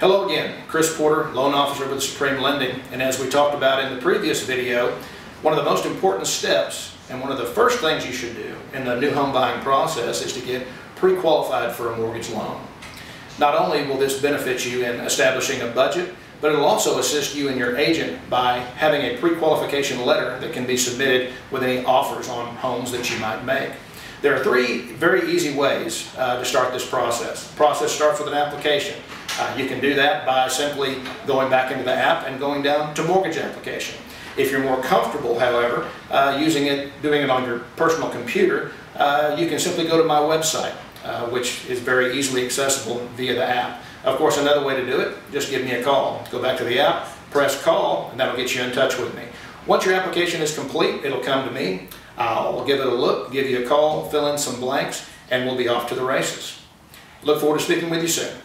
Hello again, Chris Porter, loan officer with Supreme Lending, and as we talked about in the previous video, one of the most important steps and one of the first things you should do in the new home buying process is to get pre-qualified for a mortgage loan. Not only will this benefit you in establishing a budget, but it'll also assist you and your agent by having a pre-qualification letter that can be submitted with any offers on homes that you might make. There are three very easy ways uh, to start this process. The process starts with an application. Uh, you can do that by simply going back into the app and going down to mortgage application. If you're more comfortable, however, uh, using it, doing it on your personal computer, uh, you can simply go to my website, uh, which is very easily accessible via the app. Of course, another way to do it, just give me a call. Go back to the app, press call, and that'll get you in touch with me. Once your application is complete, it'll come to me. I'll give it a look, give you a call, fill in some blanks, and we'll be off to the races. Look forward to speaking with you soon.